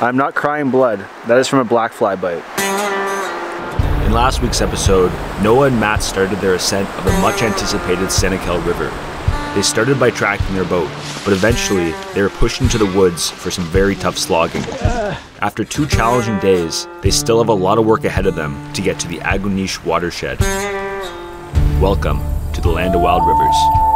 I'm not crying blood. That is from a black fly bite. In last week's episode, Noah and Matt started their ascent of the much anticipated Senecal River. They started by tracking their boat, but eventually they were pushed into the woods for some very tough slogging. After two challenging days, they still have a lot of work ahead of them to get to the Aguanish watershed. Welcome to the land of wild rivers.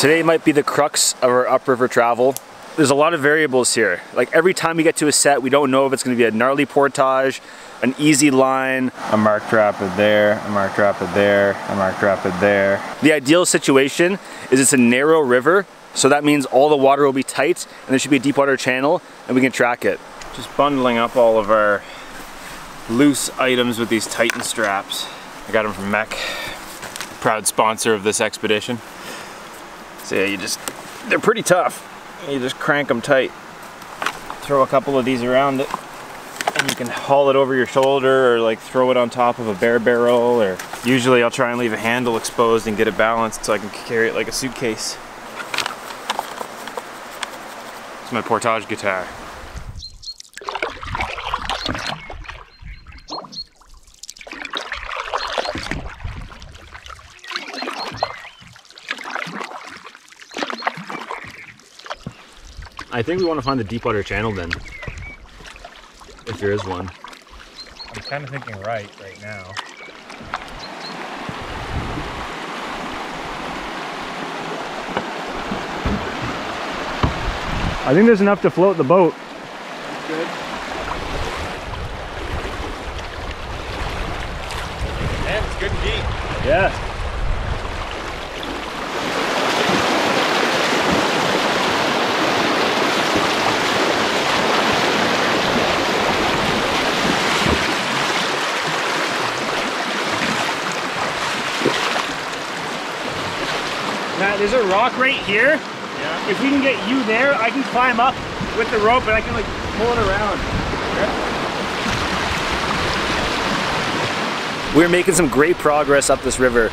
Today might be the crux of our upriver travel. There's a lot of variables here. Like every time we get to a set, we don't know if it's gonna be a gnarly portage, an easy line. A marked rapid there, a marked rapid there, a marked rapid there. The ideal situation is it's a narrow river, so that means all the water will be tight and there should be a deep water channel and we can track it. Just bundling up all of our loose items with these Titan straps. I got them from MEC, proud sponsor of this expedition. So yeah, you just, they're pretty tough. You just crank them tight. Throw a couple of these around it and you can haul it over your shoulder or like throw it on top of a bear barrel or usually I'll try and leave a handle exposed and get it balanced so I can carry it like a suitcase. It's my portage guitar. Think we want to find the deep water channel then. If there is one. I'm kind of thinking right right now. I think there's enough to float the boat. Good. And it's good and deep. Yeah. There's a rock right here. Yeah. If we can get you there, I can climb up with the rope and I can like pull it around. We're making some great progress up this river.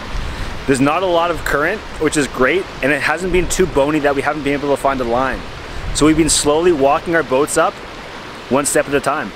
There's not a lot of current, which is great, and it hasn't been too bony that we haven't been able to find a line. So we've been slowly walking our boats up, one step at a time.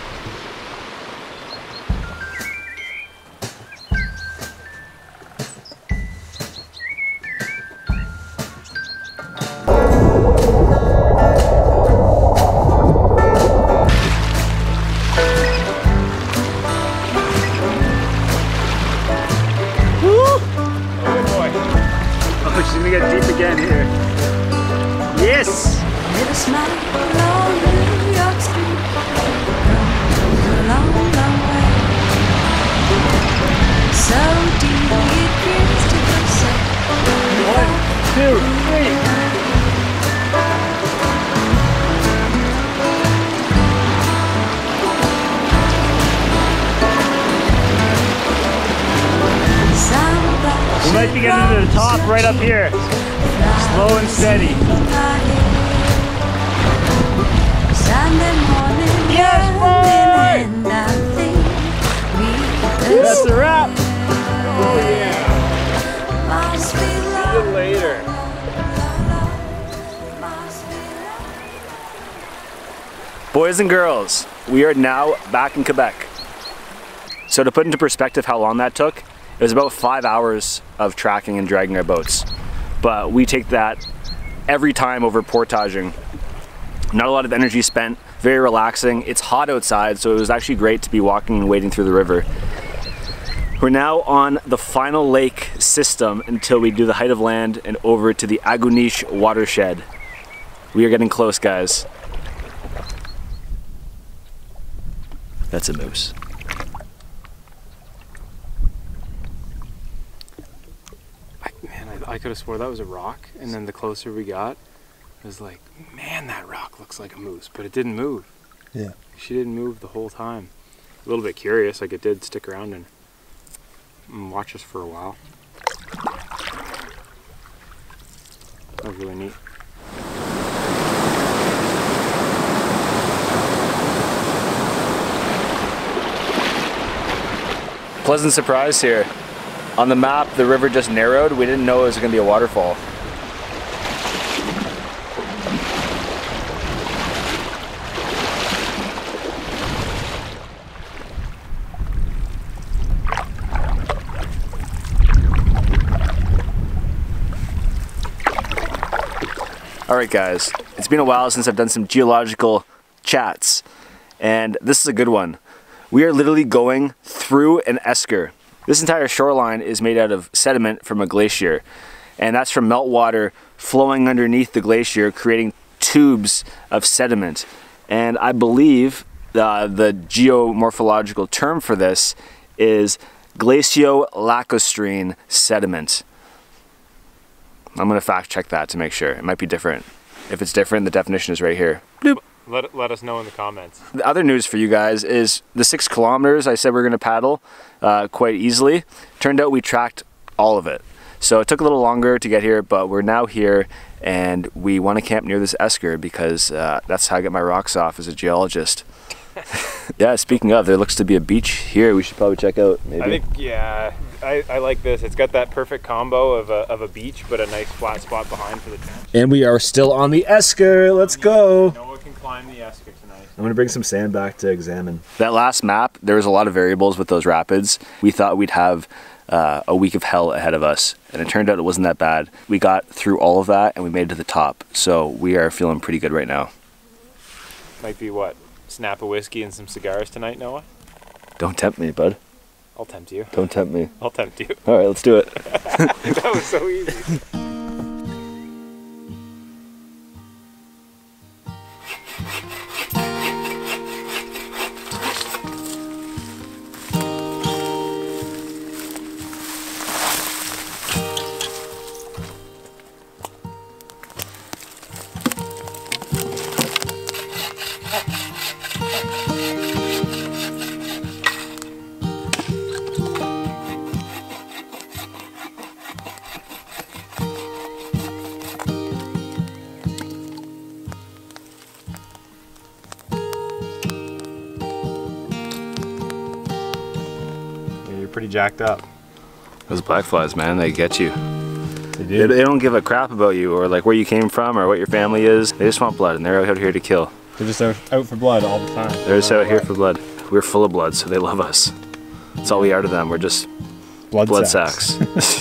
We are now back in Quebec. So to put into perspective how long that took, it was about five hours of tracking and dragging our boats. But we take that every time over portaging. Not a lot of energy spent, very relaxing. It's hot outside, so it was actually great to be walking and wading through the river. We're now on the final lake system until we do the height of land and over to the Aguanish watershed. We are getting close, guys. That's a moose. I, man, I, I could have swore that was a rock, and then the closer we got, it was like, man, that rock looks like a moose, but it didn't move. Yeah. She didn't move the whole time. A little bit curious, like it did stick around and, and watch us for a while. That was really neat. Pleasant surprise here. On the map, the river just narrowed. We didn't know it was going to be a waterfall. All right, guys, it's been a while since I've done some geological chats, and this is a good one. We are literally going through an esker. This entire shoreline is made out of sediment from a glacier, and that's from meltwater flowing underneath the glacier, creating tubes of sediment. And I believe uh, the geomorphological term for this is glaciolacustrine sediment. I'm gonna fact check that to make sure. It might be different. If it's different, the definition is right here. Let, let us know in the comments. The other news for you guys is the six kilometers I said we are going to paddle uh, quite easily. Turned out we tracked all of it. So it took a little longer to get here, but we're now here and we want to camp near this esker because uh, that's how I get my rocks off as a geologist. yeah, speaking of, there looks to be a beach here we should probably check out. Maybe. I think, yeah, I, I like this. It's got that perfect combo of a, of a beach, but a nice flat spot behind for the tent. and we are still on the esker. Let's go. Noah can climb the esker tonight. I'm gonna bring some sand back to examine. That last map, there was a lot of variables with those rapids. We thought we'd have uh, a week of hell ahead of us, and it turned out it wasn't that bad. We got through all of that and we made it to the top, so we are feeling pretty good right now. Might be what? Snap a whiskey and some cigars tonight, Noah? Don't tempt me, bud. I'll tempt you. Don't tempt me. I'll tempt you. All right, let's do it. that was so easy. jacked up. Those black flies, man, they get you. They They, they don't give a crap about you or like where you came from or what your family is. They just want blood and they're out here to kill. They're just out, out for blood all the time. They're just out here for blood. We're full of blood, so they love us. That's all we are to them. We're just blood, blood sacks.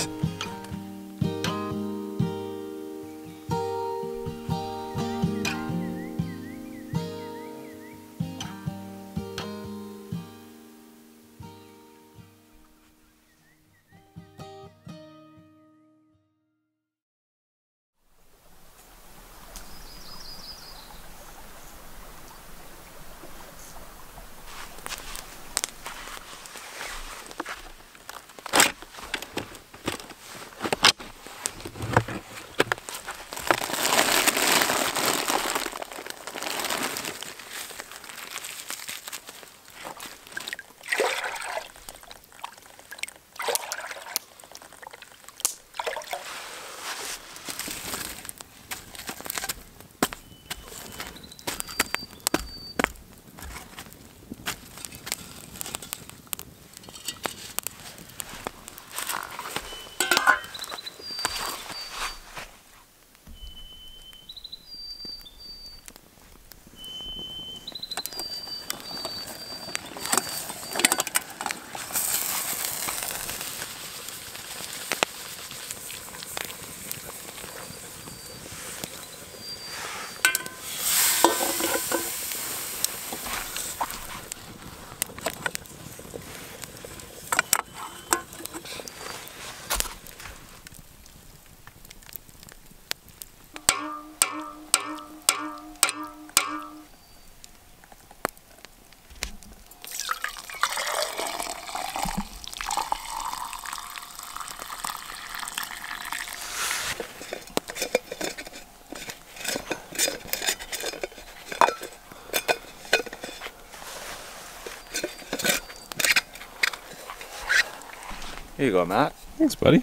Here you go, Matt. Thanks, buddy.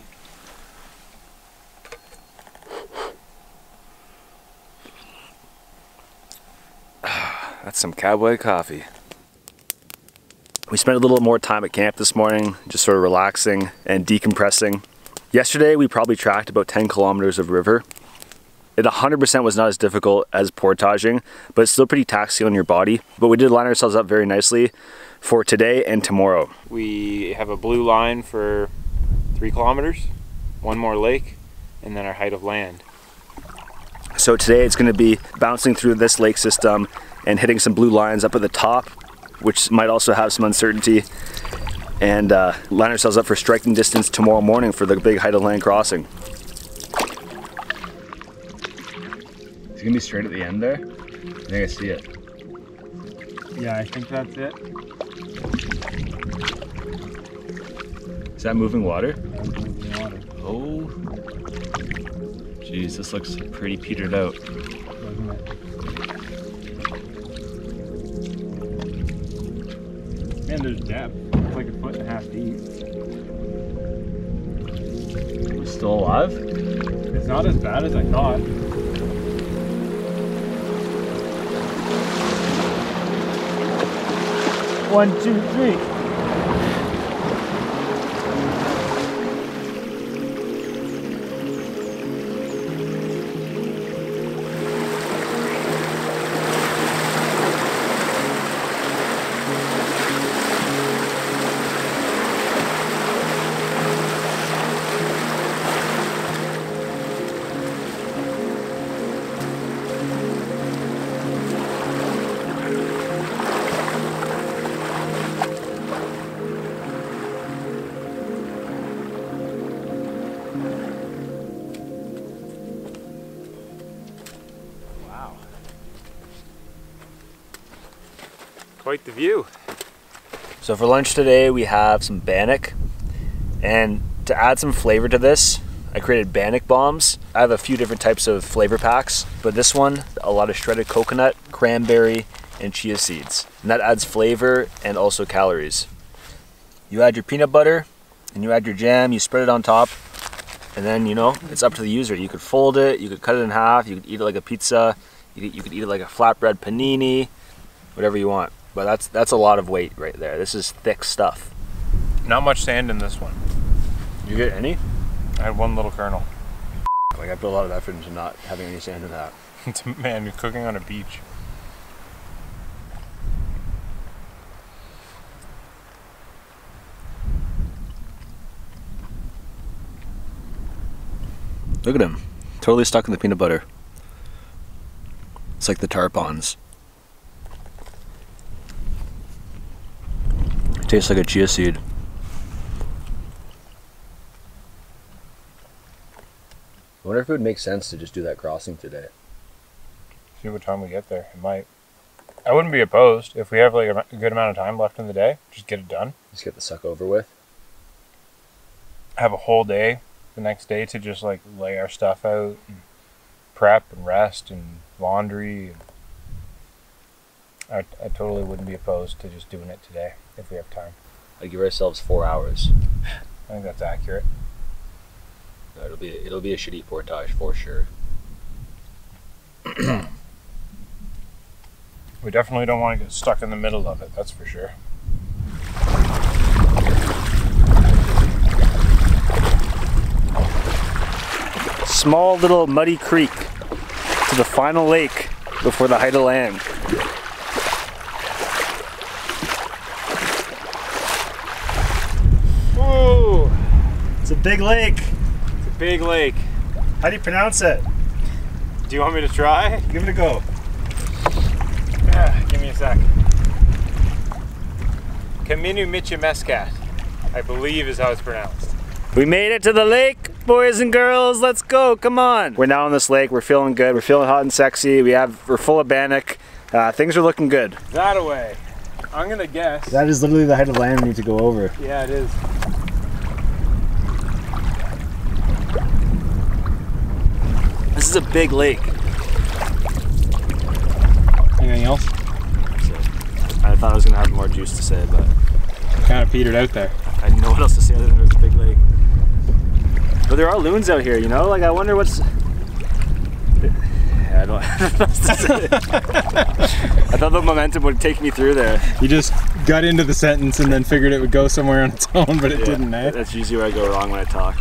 That's some cowboy coffee. We spent a little more time at camp this morning, just sort of relaxing and decompressing. Yesterday, we probably tracked about 10 kilometers of river. It 100% was not as difficult as portaging, but it's still pretty taxing on your body. But we did line ourselves up very nicely for today and tomorrow. We have a blue line for three kilometers, one more lake, and then our height of land. So today it's going to be bouncing through this lake system and hitting some blue lines up at the top, which might also have some uncertainty, and uh, line ourselves up for striking distance tomorrow morning for the big height of land crossing. It's gonna be straight at the end there. I think I see it. Yeah, I think that's it. Is that moving water? Oh. Jeez, this looks pretty petered out. Man, there's depth. It's like a foot and a half deep. We're still alive? It's not as bad as I thought. One, two, three. Quite the view. So for lunch today we have some bannock and to add some flavor to this I created bannock bombs. I have a few different types of flavor packs but this one a lot of shredded coconut, cranberry and chia seeds and that adds flavor and also calories. You add your peanut butter and you add your jam, you spread it on top and then you know it's up to the user. You could fold it, you could cut it in half, you could eat it like a pizza, you could, you could eat it like a flatbread panini, whatever you want. But that's that's a lot of weight right there. This is thick stuff. Not much sand in this one. You get any? I had one little kernel. Like I put a lot of effort into not having any sand in that. Man, you're cooking on a beach. Look at him. Totally stuck in the peanut butter. It's like the tarpons. Tastes like a chia seed. I wonder if it would make sense to just do that crossing today. See what time we get there. It might. I wouldn't be opposed if we have like a good amount of time left in the day. Just get it done. Just get the suck over with. Have a whole day the next day to just like lay our stuff out and prep and rest and laundry. I, I totally wouldn't be opposed to just doing it today if we have time. Like give ourselves four hours. I think that's accurate. No, it'll be it'll be a shitty portage for sure. We definitely don't want to get stuck in the middle of it, that's for sure. Small little muddy creek to the final lake before the height of land. Ooh, It's a big lake. it's a big lake. How do you pronounce it? Do you want me to try? Give it a go. Ah, give me a sec. Camino Michimescat, I believe is how it's pronounced. We made it to the lake, boys and girls. Let's go. Come on. We're now on this lake. We're feeling good. We're feeling hot and sexy. We have we're full of bannock. Uh, things are looking good. That away. I'm gonna guess. That is literally the height of land we need to go over. yeah, it is. This is a big lake. Anything else? I thought I was gonna have more juice to say, but I Kind of petered out there. I didn't know what else to say other than it was a big lake. But there are loons out here, you know? Like I wonder what's I don't. I thought the momentum would take me through there. You just got into the sentence and then figured it would go somewhere on its own, but it didn't, eh? That's usually where I go wrong when I talk.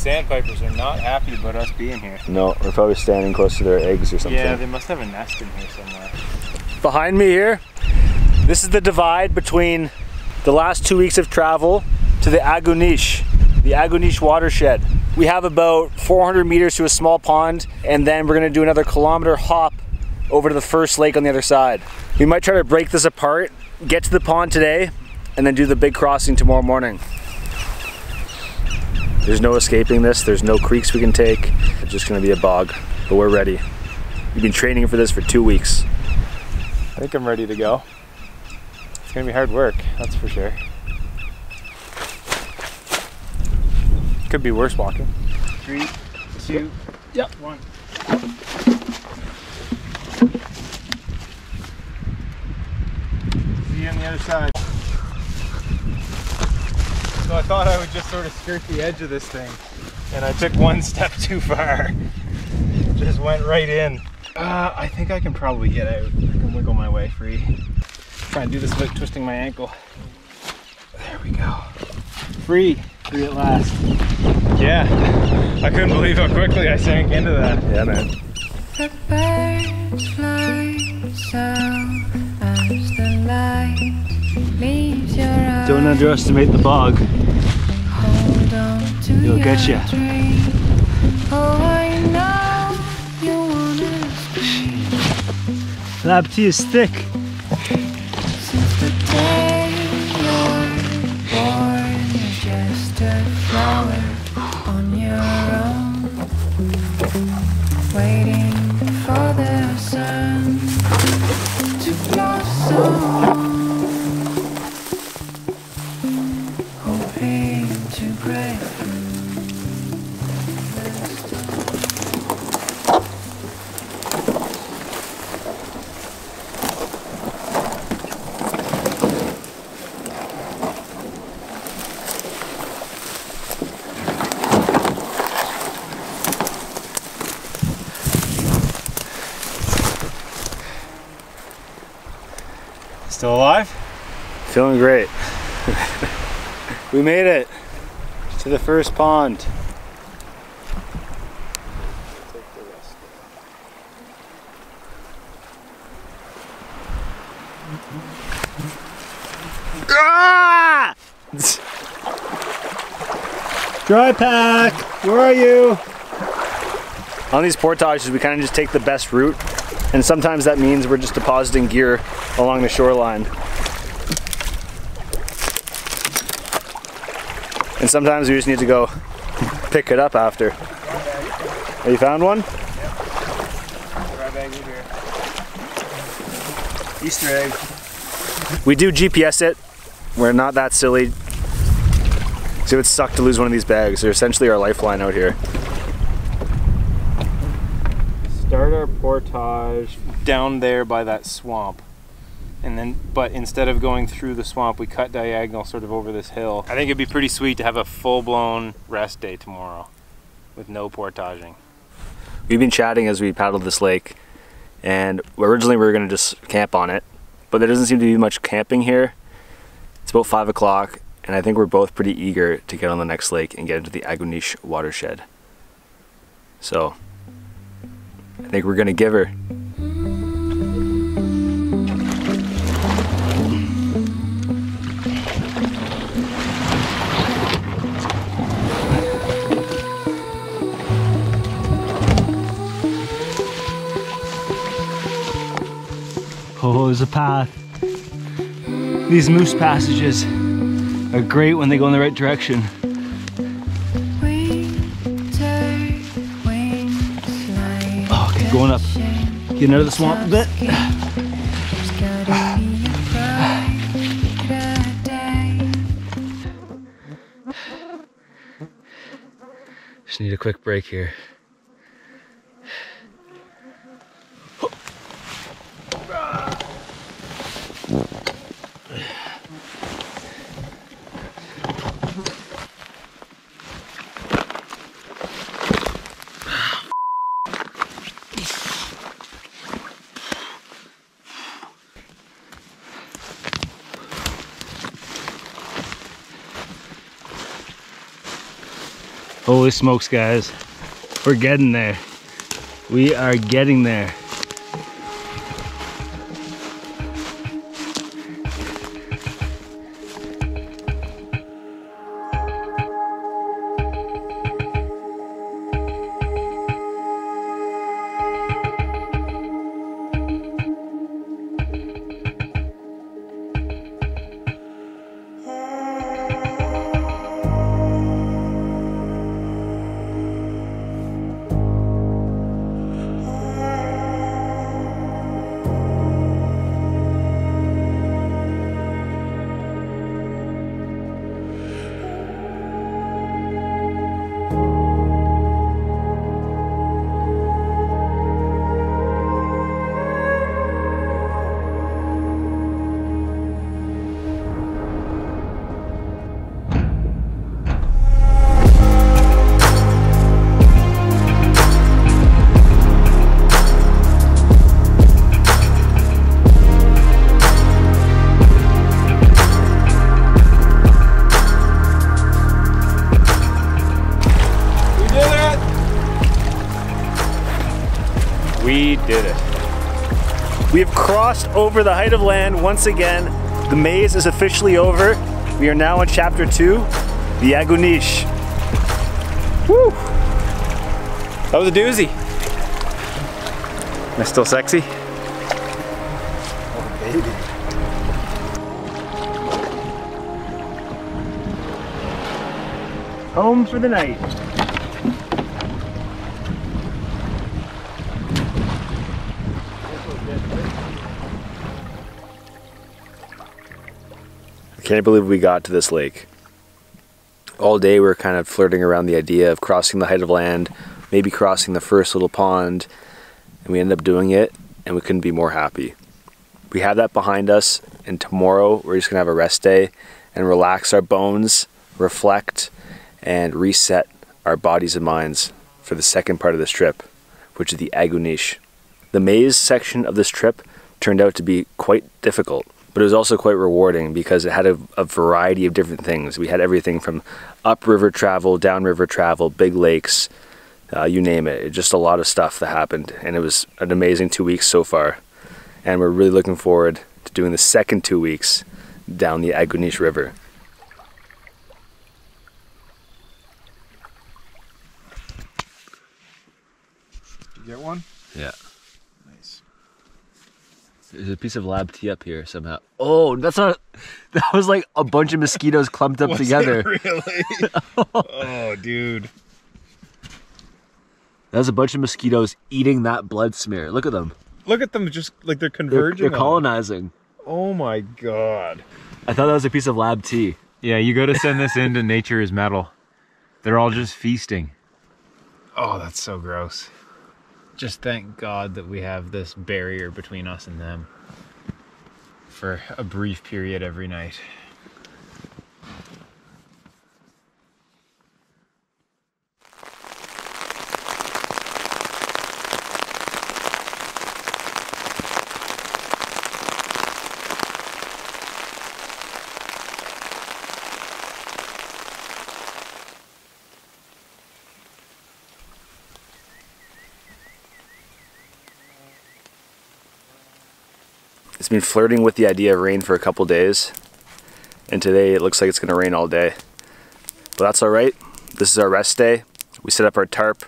Sandpipers are not happy about us being here. No, we're probably standing close to their eggs or something. Yeah, they must have a nest in here somewhere. Behind me here, this is the divide between the last two weeks of travel to the Aguanish, the Aguanish watershed. We have about 400 meters to a small pond, and then we're gonna do another kilometer hop over to the first lake on the other side. We might try to break this apart, get to the pond today, and then do the big crossing tomorrow morning. There's no escaping this, there's no creeks we can take. It's just gonna be a bog, but we're ready. We've been training for this for two weeks. I think I'm ready to go. It's gonna be hard work, that's for sure. Could be worse walking. Three, two, yep, one. See you on the other side. So I thought I would just sort of skirt the edge of this thing, and I took one step too far. Just went right in. Uh, I think I can probably get out. I can wiggle my way free. Try and do this without twisting my ankle. There we go. Free. Free at last. Yeah. I couldn't believe how quickly I sank into that. Yeah, man. The birds fly south as Don't underestimate the bog. Hold on to It'll your get ya. dream. Oh, I know you That tea is thick. We made it to the first pond. Ah! Dry pack, where are you? On these portages, we kind of just take the best route, and sometimes that means we're just depositing gear along the shoreline. And sometimes we just need to go pick it up after. Oh, you found one? Easter egg. We do GPS it. We're not that silly. See, it would suck to lose one of these bags. They're essentially our lifeline out here. Start our portage down there by that swamp. And then, but instead of going through the swamp, we cut diagonal sort of over this hill. I think it'd be pretty sweet to have a full blown rest day tomorrow with no portaging. We've been chatting as we paddled this lake, and originally we were going to just camp on it, but there doesn't seem to be much camping here. It's about five o'clock, and I think we're both pretty eager to get on the next lake and get into the Aguanish watershed. So, I think we're going to give her. There's a path. These moose passages are great when they go in the right direction. Oh, okay, going up. Getting out of the swamp a bit. Just need a quick break here. Holy smokes, guys. We're getting there. We are getting there. Over the height of land once again. The maze is officially over. We are now on chapter two, the Aguanish. Woo! That was a doozy. Am I still sexy? Oh, baby. Home for the night. Can't believe we got to this lake. All day we are kind of flirting around the idea of crossing the height of land, maybe crossing the first little pond, and we ended up doing it, and we couldn't be more happy. We have that behind us, and tomorrow we're just gonna have a rest day and relax our bones, reflect, and reset our bodies and minds for the second part of this trip, which is the Aguanish. The maze section of this trip turned out to be quite difficult, but it was also quite rewarding because it had a, a variety of different things. We had everything from upriver travel, downriver travel, big lakes, uh, you name it. it. Just a lot of stuff that happened, and it was an amazing two weeks so far. And we're really looking forward to doing the second two weeks down the Aguanish River. Did you get one? Yeah. Nice. There's a piece of lab tea up here somehow. Oh, that's not. That was like a bunch of mosquitoes clumped up together. really? oh, dude. That was a bunch of mosquitoes eating that blood smear. Look at them. Look at them just like they're They're, converging. they're colonizing. Oh my god. I thought that was a piece of lab tea. Yeah, you got to send this into Nature is Metal. They're all just feasting. Oh, that's so gross. Just thank God that we have this barrier between us and them for a brief period every night. Been flirting with the idea of rain for a couple days, and today it looks like it's going to rain all day. But that's all right. This is our rest day. We set up our tarp.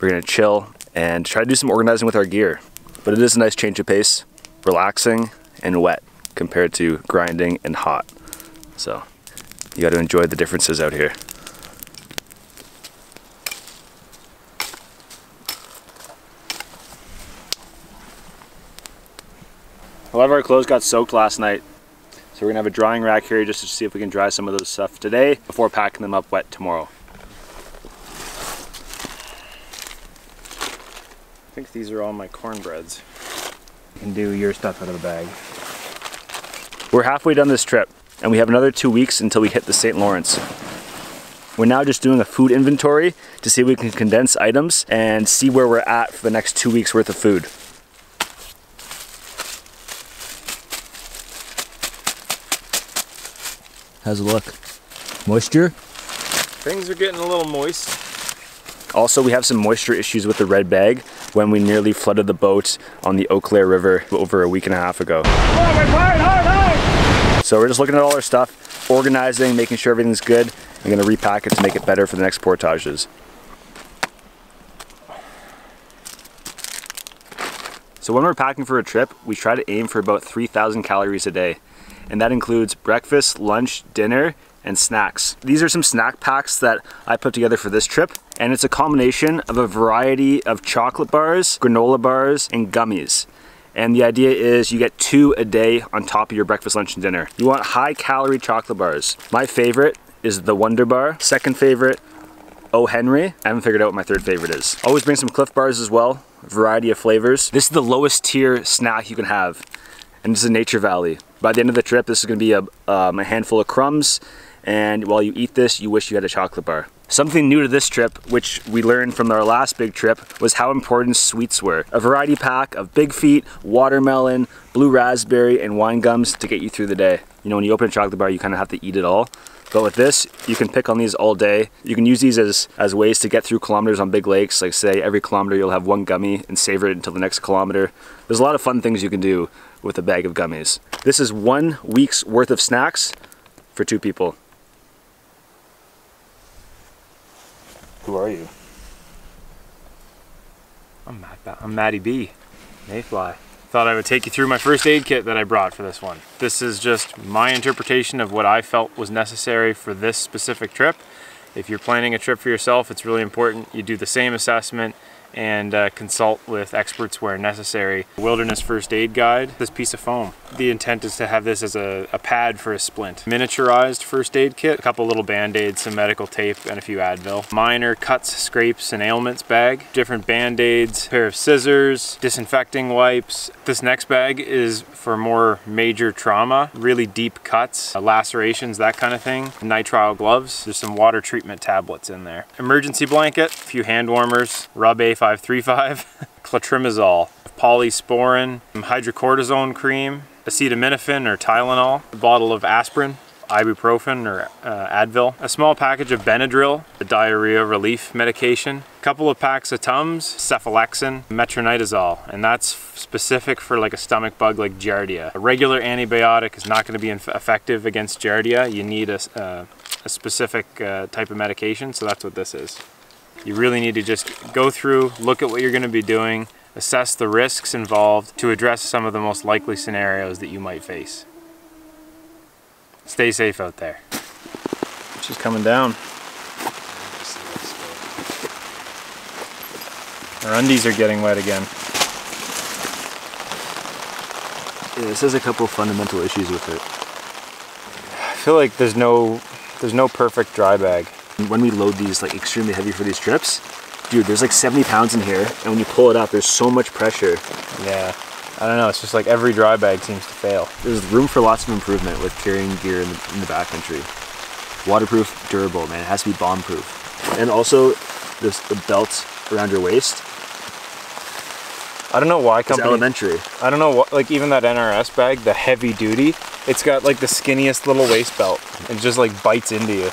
We're going to chill and try to do some organizing with our gear. But it is a nice change of pace, relaxing and wet compared to grinding and hot. So you got to enjoy the differences out here. A lot of our clothes got soaked last night. So we're gonna have a drying rack here just to see if we can dry some of those stuff today before packing them up wet tomorrow. I think these are all my cornbreads. You can do your stuff out of the bag. We're halfway done this trip and we have another two weeks until we hit the St. Lawrence. We're now just doing a food inventory to see if we can condense items and see where we're at for the next two weeks worth of food. How's it look? Moisture? Things are getting a little moist. Also, we have some moisture issues with the red bag when we nearly flooded the boat on the Eau Claire River over a week and a half ago. So we're just looking at all our stuff, organizing, making sure everything's good. I'm gonna repack it to make it better for the next portages. So when we're packing for a trip, we try to aim for about 3,000 calories a day. And that includes breakfast, lunch, dinner, and snacks. These are some snack packs that I put together for this trip. And it's a combination of a variety of chocolate bars, granola bars, and gummies. And the idea is you get two a day on top of your breakfast, lunch, and dinner. You want high calorie chocolate bars. My favorite is the Wonder Bar. Second favorite, O. Henry. I haven't figured out what my third favorite is. Always bring some Clif Bars as well, variety of flavors. This is the lowest tier snack you can have, and this is Nature Valley. By the end of the trip, this is gonna be a, um, a handful of crumbs, and while you eat this, you wish you had a chocolate bar. Something new to this trip, which we learned from our last big trip, was how important sweets were. A variety pack of Big Feet, watermelon, blue raspberry, and wine gums to get you through the day. You know, when you open a chocolate bar, you kind of have to eat it all. But with this, you can pick on these all day. You can use these as, as ways to get through kilometers on big lakes. Like say every kilometer you'll have one gummy and savor it until the next kilometer. There's a lot of fun things you can do with a bag of gummies. This is one week's worth of snacks for two people. Who are you? I'm Matt. I'm Matty B. Mayfly. Thought I would take you through my first aid kit that I brought for this one. This is just my interpretation of what I felt was necessary for this specific trip. If you're planning a trip for yourself, it's really important you do the same assessment and uh, consult with experts where necessary. Wilderness First Aid Guide, this piece of foam. The intent is to have this as a, a pad for a splint. Miniaturized first aid kit, a couple little band-aids, some medical tape, and a few Advil. Minor cuts, scrapes, and ailments bag. Different band-aids, pair of scissors, disinfecting wipes. This next bag is for more major trauma, really deep cuts, uh, lacerations, that kind of thing. Nitrile gloves. There's some water treatment tablets in there. Emergency blanket, a few hand warmers, Rub A535, clotrimazole, polysporin, hydrocortisone cream, acetaminophen or Tylenol, a bottle of aspirin, ibuprofen or uh, Advil, a small package of Benadryl, a diarrhea relief medication, a couple of packs of Tums, cephalexin, metronidazole, and that's specific for like a stomach bug like Giardia. A regular antibiotic is not going to be effective against Giardia. You need a, uh, a specific uh, type of medication, so that's what this is. You really need to just go through, look at what you're going to be doing, assess the risks involved to address some of the most likely scenarios that you might face. Stay safe out there. She's coming down. Our undies are getting wet again. Yeah, this has a couple fundamental issues with it. I feel like there's no there's no perfect dry bag. When we load these like extremely heavy for these trips, dude, there's like 70 pounds in here, and when you pull it up, there's so much pressure. Yeah. I don't know, it's just like every dry bag seems to fail. There's room for lots of improvement with carrying gear in the, in the backcountry. Waterproof, durable, man. It has to be bomb proof. And also, this the belt around your waist I don't know why company elementary. I don't know what like even that NRS bag, the heavy duty, it's got like the skinniest little waist belt. It just like bites into you.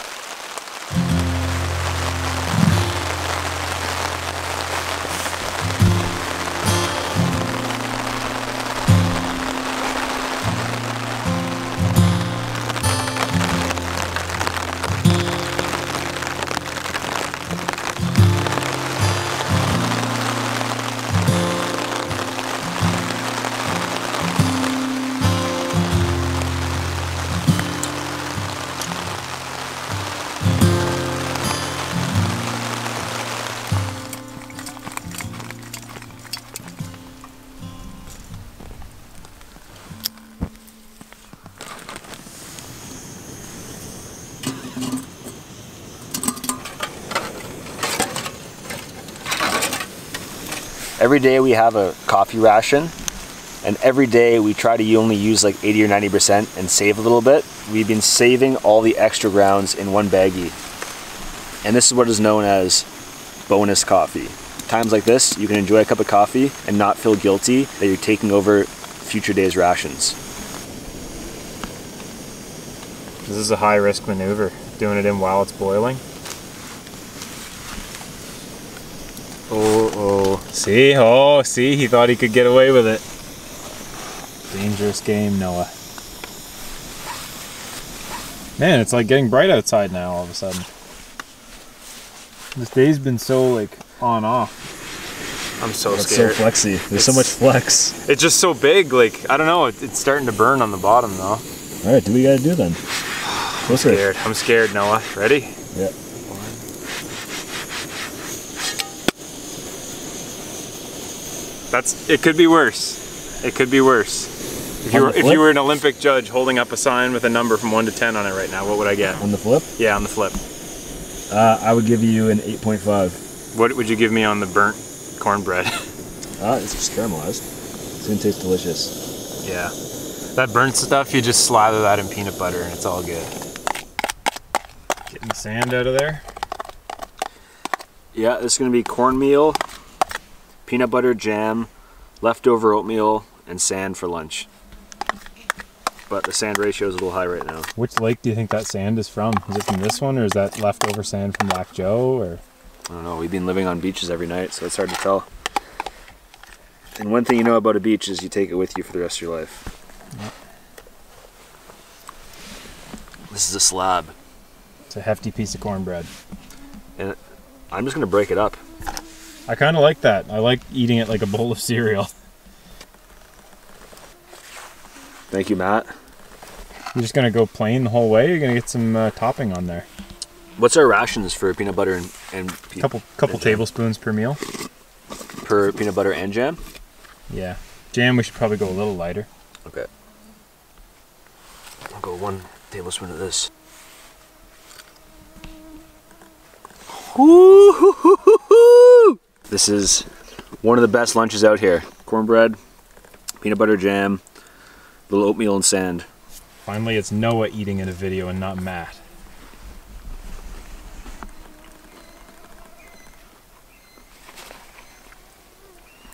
Every day we have a coffee ration, and every day we try to only use like 80 or 90% and save a little bit. We've been saving all the extra grounds in one baggie. And this is what is known as bonus coffee. Times like this, you can enjoy a cup of coffee and not feel guilty that you're taking over future days' rations. This is a high risk maneuver, doing it in while it's boiling. See? Oh, see? He thought he could get away with it. Dangerous game, Noah. Man, it's like getting bright outside now all of a sudden. This day's been so like on off. I'm so It's so scared. flexy. There's so much flex. it's just so big. Like I don't know. It, it's starting to burn on the bottom though. All right, do you gotta do then. Closer. Scared. I'm scared, Noah. Ready? Yeah. That's. It could be worse. It could be worse. If you were if you were an Olympic judge holding up a sign with a number from one to ten on it right now, what would I get? On the flip, Yeah, on the flip. uh, I would give you an 8.5. What would you give me on the burnt cornbread? Ah, it's just caramelized. It's gonna taste delicious. yeah. That burnt stuff, you just slather that in peanut butter and it's all good. Getting the sand out of there. Yeah, this is gonna be cornmeal, peanut butter jam, leftover oatmeal, and sand for lunch. But the sand ratio is a little high right now. Which lake do you think that sand is from? Is it from this one or is that leftover sand from Black Joe or I don't know. We've been living on beaches every night, so it's hard to tell. And one thing you know about a beach is you take it with you for the rest of your life. This is a slab. it's a hefty piece of cornbread? And I'm just gonna break it up. I kind of like that. I like eating it like a bowl of cereal. Thank you, Matt. You're just gonna go plain the whole way. You're gonna get some uh, topping on there. What's our rations for peanut butter and, and pe- Couple couple and jam? tablespoons per meal. per peanut butter and jam? Yeah. Jam. We should probably go a little lighter. Okay. I'll go one tablespoon of this. This is one of the best lunches out here. Cornbread, peanut butter jam, little oatmeal and sand. Finally, it's Noah eating in a video and not Matt.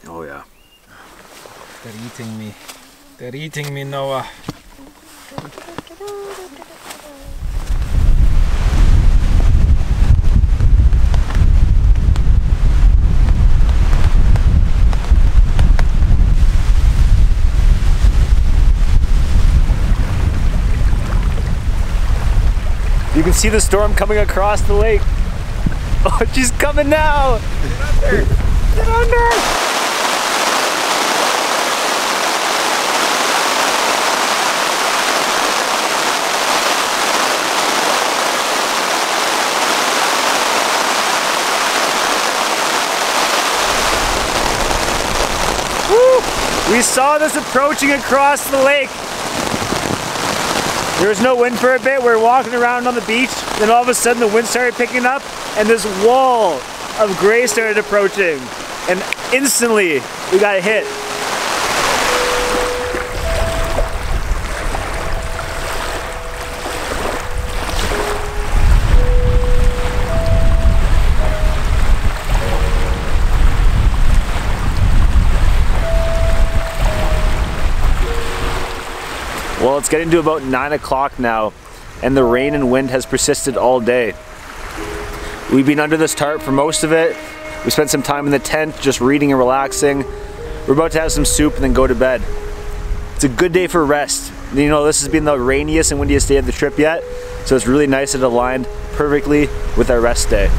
Oh yeah. They're eating me. They're eating me, Noah. You can see the storm coming across the lake. Oh, she's coming now! Get under! Get under! We saw this approaching across the lake. There was no wind for a bit. We were walking around on the beach. Then all of a sudden the wind started picking up and this wall of gray started approaching. And instantly we got hit. Well, it's getting to about 9 o'clock now, and the rain and wind has persisted all day. We've been under this tarp for most of it. We spent some time in the tent just reading and relaxing. We're about to have some soup and then go to bed. It's a good day for rest. You know, this has been the rainiest and windiest day of the trip yet, so it's really nice it aligned perfectly with our rest day.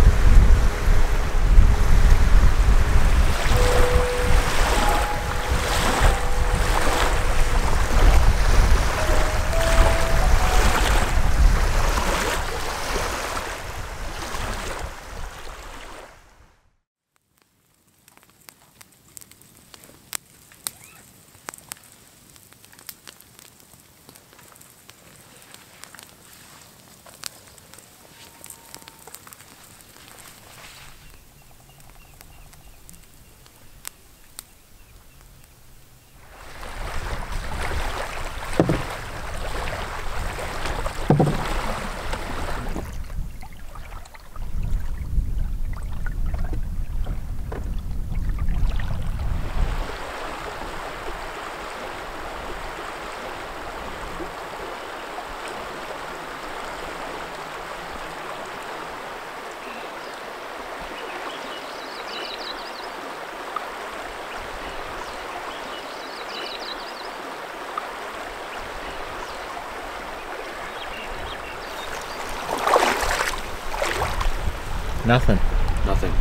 Nothing. Nothing.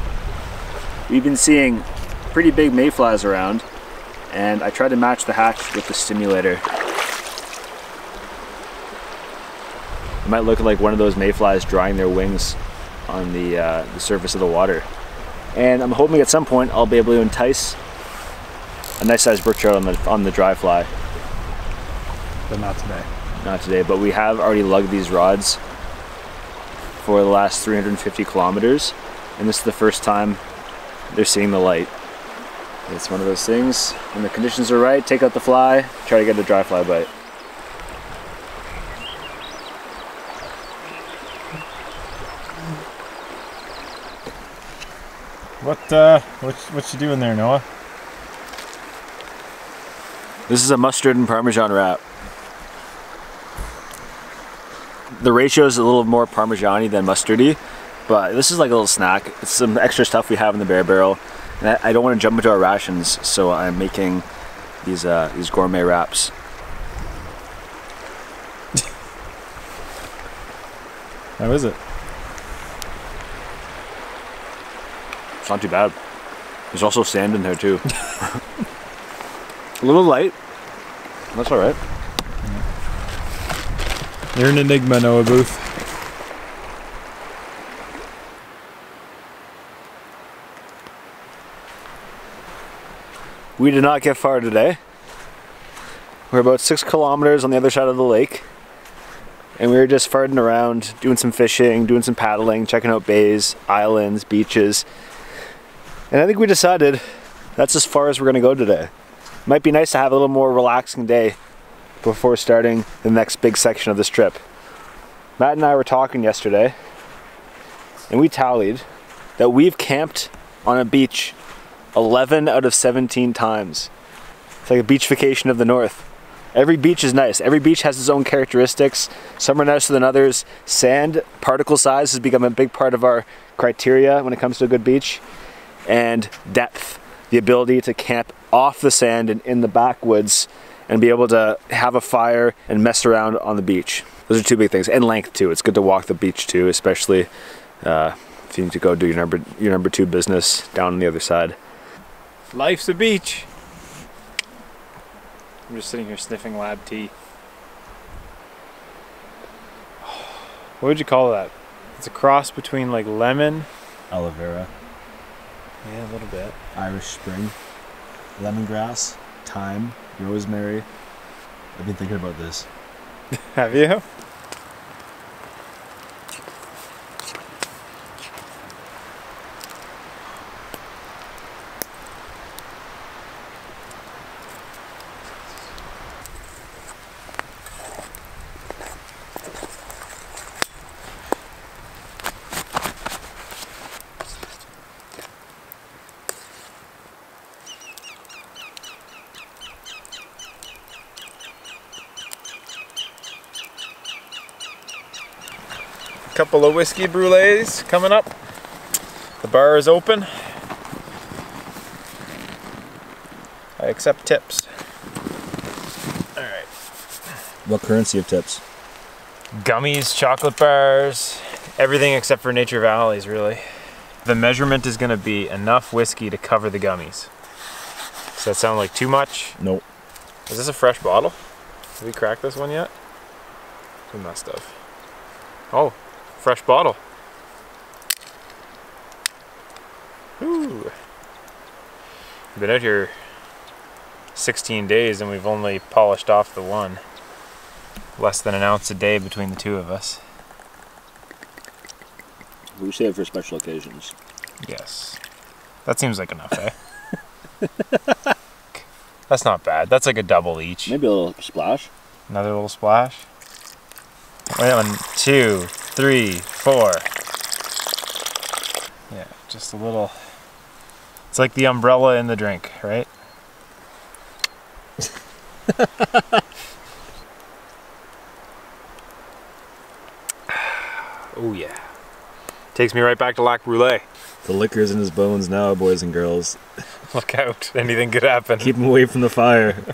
We've been seeing pretty big mayflies around, and I tried to match the hatch with the stimulator. It might look like one of those mayflies drying their wings on the, uh, the surface of the water. And I'm hoping at some point I'll be able to entice a nice sized brook trout on the, on the dry fly. But not today. Not today, but we have already lugged these rods for the last 350 kilometers, and this is the first time they're seeing the light. It's one of those things, when the conditions are right, take out the fly, try to get a dry fly bite. What uh what what you doing there, Noah? This is a mustard and parmesan wrap. The ratio is a little more parmesan than mustardy, but this is like a little snack. It's some extra stuff we have in the bear barrel. And I, I don't want to jump into our rations, so I'm making these uh, these gourmet wraps. How is it? It's not too bad. There's also sand in there too. a little light. That's all right. You're an enigma, Noah Booth. We did not get far today. We're about six kilometers on the other side of the lake. And we were just farting around, doing some fishing, doing some paddling, checking out bays, islands, beaches. And I think we decided that's as far as we're gonna go today. Might be nice to have a little more relaxing day before starting the next big section of this trip. Matt and I were talking yesterday, and we tallied that we've camped on a beach 11 out of 17 times. It's like a beach vacation of the north. Every beach is nice. Every beach has its own characteristics. Some are nicer than others. Sand, particle size has become a big part of our criteria when it comes to a good beach. And depth, the ability to camp off the sand and in the backwoods and be able to have a fire and mess around on the beach. Those are two big things. And length too. It's good to walk the beach too, especially uh, if you need to go do your number your number two business down on the other side. Life's a beach. I'm just sitting here sniffing lab tea. What would you call that? It's a cross between like lemon. Aloe vera, Yeah, a little bit. Irish spring, lemongrass, thyme, rosemary. I've been thinking about this. Have you? Couple of whiskey brulees coming up. The bar is open. I accept tips. All right. What currency of tips? gummies, chocolate bars, everything except for Nature Valleys, really. The measurement is going to be enough whiskey to cover the gummies. Does that sound like too much? Nope. Is this a fresh bottle? Have we cracked this one yet? We must have. Oh, fresh bottle. Ooh. We've been out here 16 days and we've only polished off the one. Less than an ounce a day between the two of us. We save for special occasions. Yes. That seems like enough, eh? That's not bad. That's like a double each. Maybe a little splash. Another little splash. One, two, three, four. Yeah, just a little. It's like the umbrella in the drink, right? oh yeah. Takes me right back to Lac Brûlé. The liquor's in his bones now, boys and girls. Look out, anything could happen. Keep him away from the fire.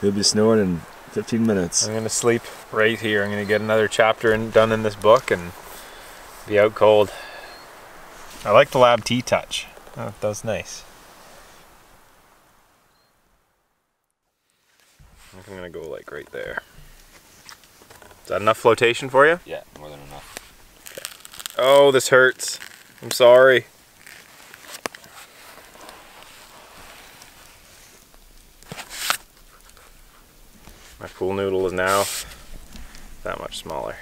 He'll be snoring in 15 minutes. I'm gonna sleep right here. I'm gonna get another chapter in, done in this book and be out cold. I like the lab tea touch. Oh, that was nice. I think I'm gonna go like right there. Is that enough flotation for you? Yeah, more than enough. Oh, this hurts. I'm sorry. My pool noodle is now that much smaller.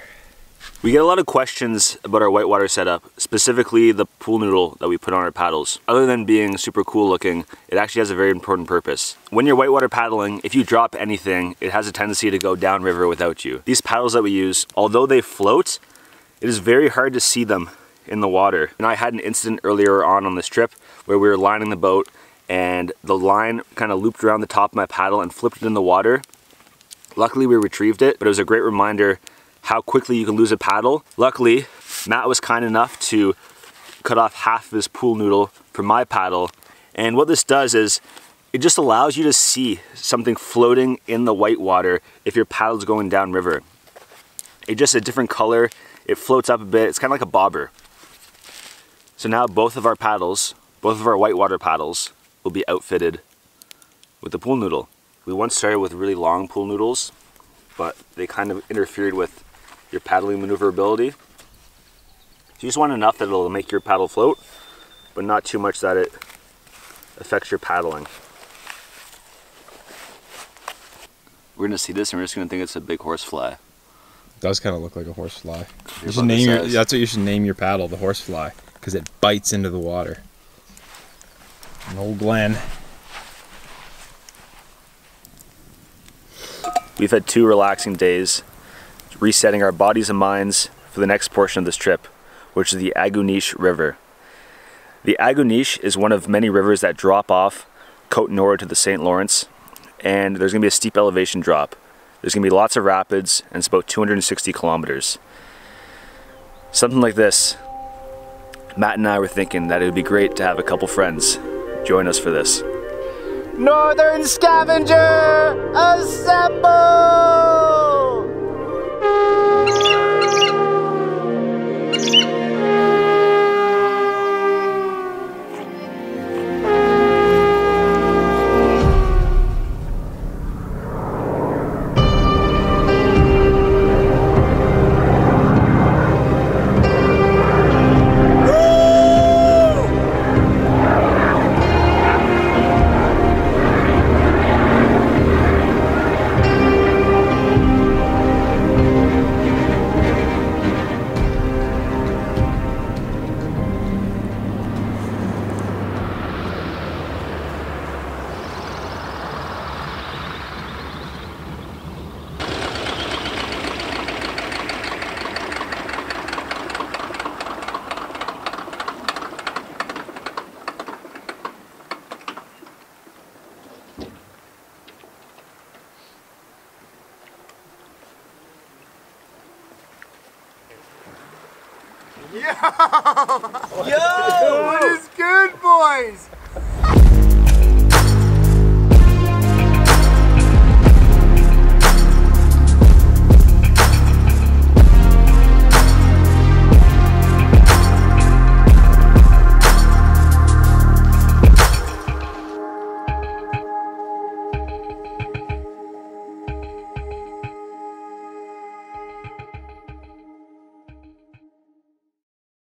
We get a lot of questions about our whitewater setup, specifically the pool noodle that we put on our paddles. Other than being super cool looking, it actually has a very important purpose. When you're whitewater paddling, if you drop anything, it has a tendency to go downriver without you. These paddles that we use, although they float, it is very hard to see them in the water. And I had an incident earlier on on this trip where we were lining the boat and the line kind of looped around the top of my paddle and flipped it in the water. Luckily we retrieved it, but it was a great reminder how quickly you can lose a paddle. Luckily, Matt was kind enough to cut off half of his pool noodle from my paddle. And what this does is it just allows you to see something floating in the white water if your paddle's going downriver. It's just a different color. It floats up a bit. It's kind of like a bobber. So now both of our paddles, both of our whitewater paddles, will be outfitted with the pool noodle. We once started with really long pool noodles, but they kind of interfered with your paddling maneuverability. So You just want enough that it'll make your paddle float, but not too much that it affects your paddling. We're gonna see this and we're just gonna think it's a big horsefly. does kind of look like a horsefly. You're You should name your, that's what you should name your paddle, the horsefly, because it bites into the water. And old Glenn. We've had two relaxing days, resetting our bodies and minds for the next portion of this trip, which is the Aguanish River. The Aguanish is one of many rivers that drop off Côte Nord to the St. Lawrence, and there's going to be a steep elevation drop. There's going to be lots of rapids, and it's about 260 kilometers. Something like this, Matt and I were thinking that it would be great to have a couple friends join us for this. Northern Scavenger, assemble!